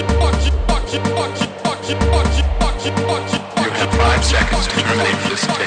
You have five seconds to terminate this.